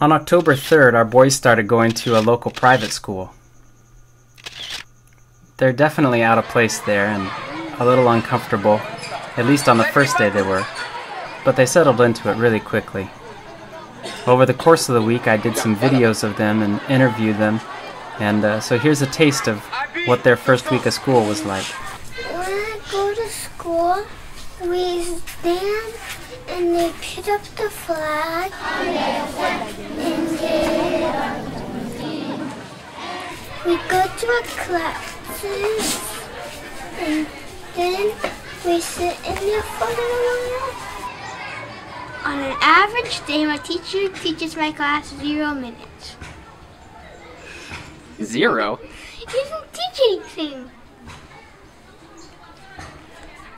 On October 3rd, our boys started going to a local private school. They're definitely out of place there and a little uncomfortable, at least on the first day they were, but they settled into it really quickly. Over the course of the week, I did some videos of them and interviewed them, and uh, so here's a taste of what their first week of school was like. When I go to school, we stand and they put up the flag. We go to our classes. And then we sit in there for a while. On an average day, my teacher teaches my class zero minutes. Zero? He doesn't teach anything.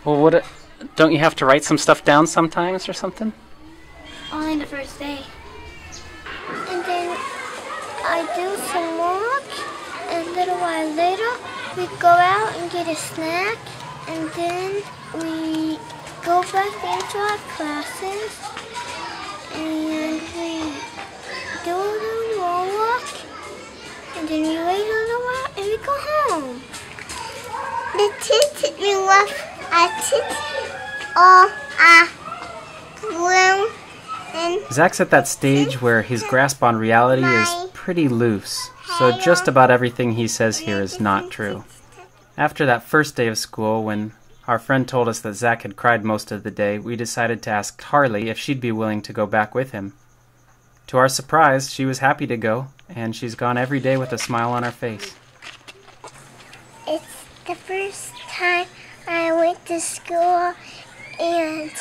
Well, what? Don't you have to write some stuff down sometimes or something? Only the first day. And then I do some a little while later, we go out and get a snack. And then we go back into our classes. And we do a little more work. And then we wait a little while and we go home. The teacher we left a teacher or a room Zach's at that stage where his grasp on reality is pretty loose, so just about everything he says here is not true. After that first day of school, when our friend told us that Zach had cried most of the day, we decided to ask Harley if she'd be willing to go back with him. To our surprise, she was happy to go, and she's gone every day with a smile on her face. It's the first time I went to school and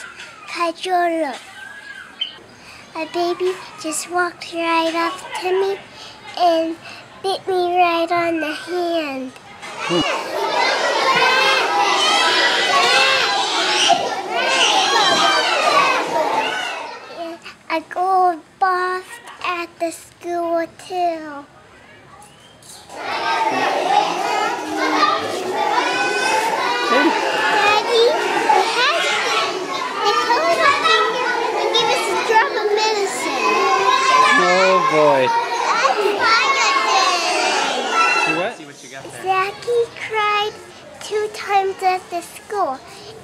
Kadiolo. A baby just walked right up to me and bit me right on the hand. And a gold boss at the school too they had they colored our finger and gave us a drop of medicine. Boy. That's See what you got Zachy cried two times at the school.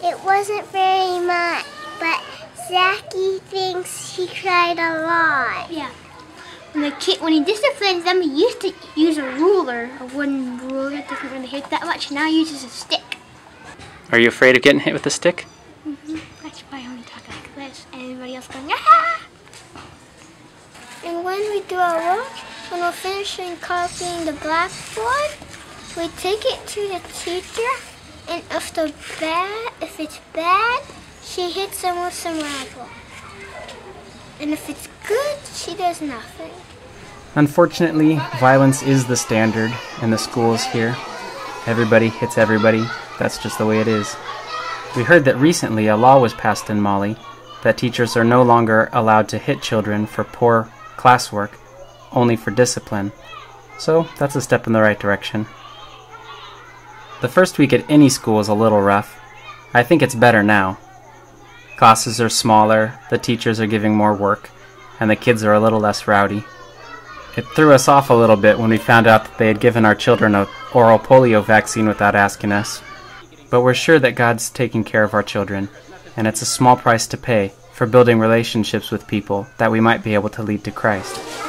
It wasn't very much, but Zachy thinks he cried a lot. Yeah. When the kid, when he disciplines them, he used to use a ruler, a wooden ruler that doesn't really hit that much. Now he uses a stick. Are you afraid of getting hit with a stick? That's why I only talk like this, and everybody else going, ah! And do our work, when we're finishing copying the blackboard, we take it to the teacher, and if the bad, if it's bad, she hits them with some rubber. And if it's good, she does nothing. Unfortunately, violence is the standard in the schools here. Everybody hits everybody. That's just the way it is. We heard that recently a law was passed in Mali that teachers are no longer allowed to hit children for poor classwork, only for discipline. So that's a step in the right direction. The first week at any school is a little rough. I think it's better now. Classes are smaller, the teachers are giving more work, and the kids are a little less rowdy. It threw us off a little bit when we found out that they had given our children a oral polio vaccine without asking us. But we're sure that God's taking care of our children, and it's a small price to pay for building relationships with people that we might be able to lead to Christ.